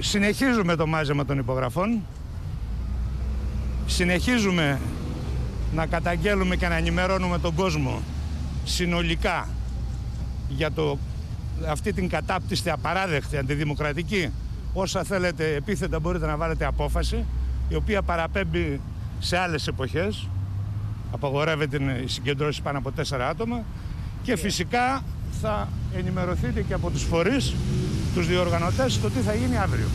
Συνεχίζουμε το μάζεμα των υπογραφών. Συνεχίζουμε να καταγγέλουμε και να ενημερώνουμε τον κόσμο συνολικά για το, αυτή την κατάπτυστη, απαράδεκτη, αντιδημοκρατική. Όσα θέλετε επίθετα μπορείτε να βάλετε απόφαση, η οποία παραπέμπει σε άλλες εποχές. Απαγορεύεται η συγκεντρώση πάνω από τέσσερα άτομα και φυσικά θα ενημερωθείτε και από τους φορείς, τους διοργανωτές, το τι θα γίνει αύριο.